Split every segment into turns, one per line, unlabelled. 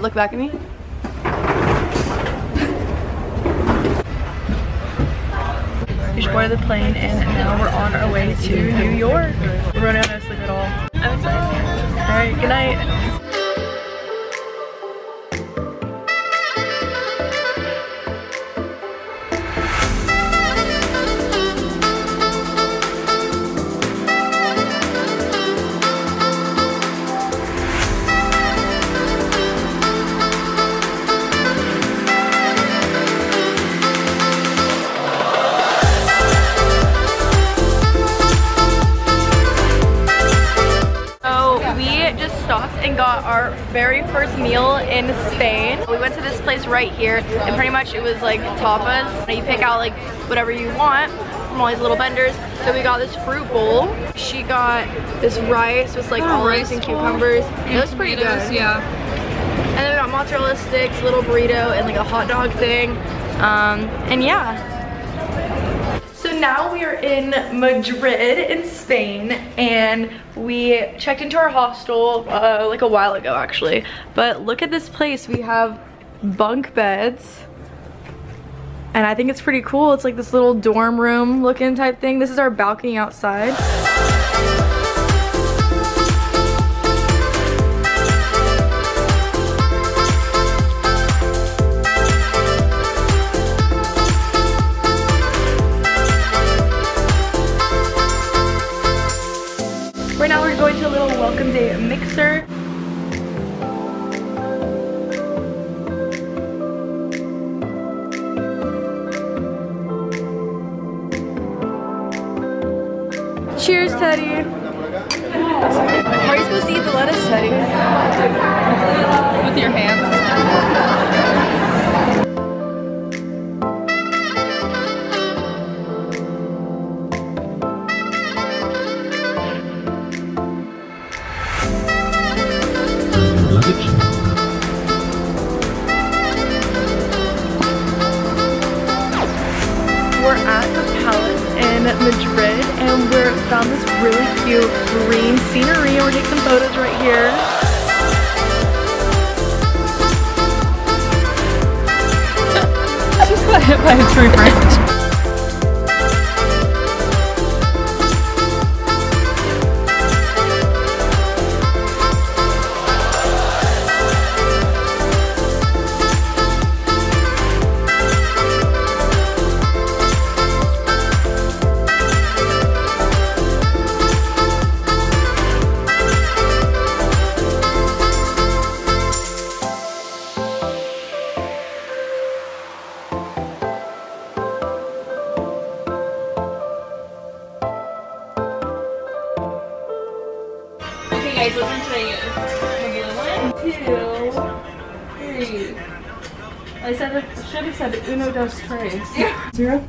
back at me? We boarded the plane and now we're on our way to New York. We're running out of sleep at all. I'm excited. Alright, good night. And got our very first meal in Spain. We went to this place right here and pretty much it was like tapas. You pick out like whatever you want from all these little vendors. So we got this fruit bowl. She got this rice with like oh, olives and cucumbers. And it was pretty good.
Yeah.
And then we got mozzarella sticks, little burrito, and like a hot dog thing. Um, and yeah, now we are in Madrid in Spain and we checked into our hostel uh, like a while ago actually. But look at this place. We have bunk beds and I think it's pretty cool. It's like this little dorm room looking type thing. This is our balcony outside. Welcome day mixer. Cheers, Teddy. Are you supposed to eat the lettuce, Teddy?
With your hands.
Madrid and we found this really cute green scenery and we're taking some photos right here.
I just got hit by a tree branch. Two, three. I said it should have said uno dos tres. Yeah. Zero.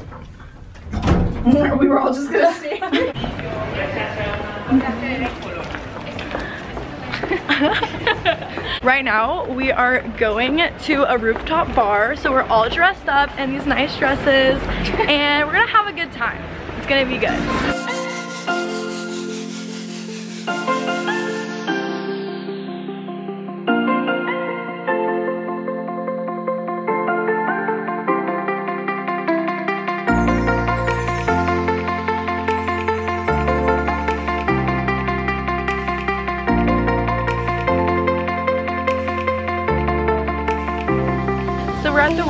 we were all just gonna say. right now we are going to a rooftop bar so we're all dressed up in these nice dresses and we're gonna have a good time it's gonna be good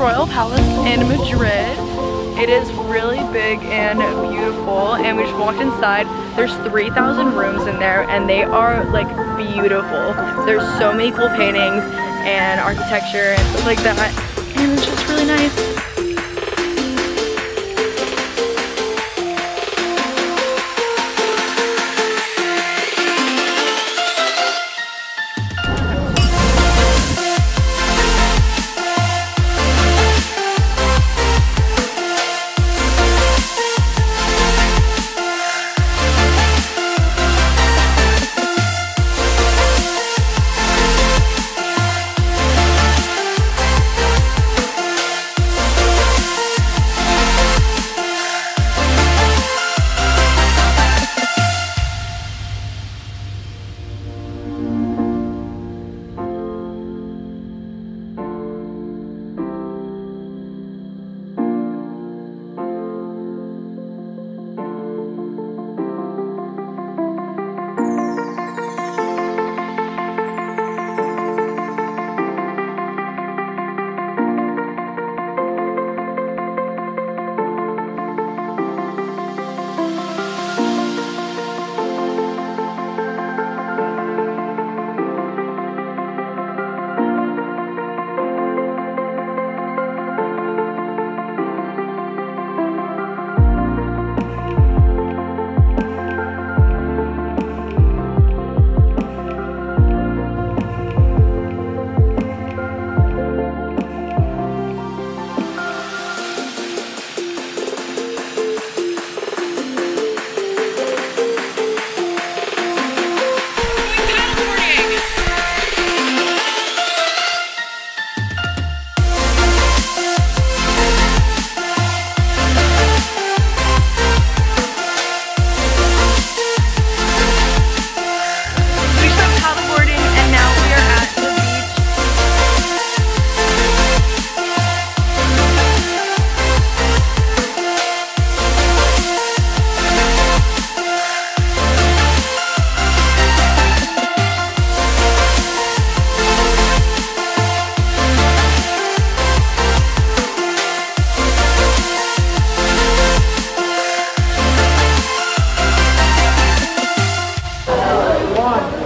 Royal Palace in Madrid. It is really big and beautiful and we just walked inside. There's 3,000 rooms in there and they are like beautiful. There's so many cool paintings and architecture and stuff like that and it's just really nice.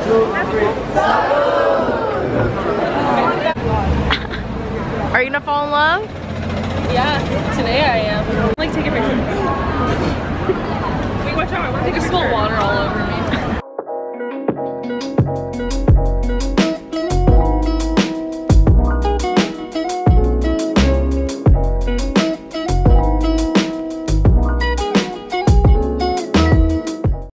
Are you gonna fall in love?
Yeah, today I am. Like, take a picture. Wait, watch out, I want to take a spill water all over me.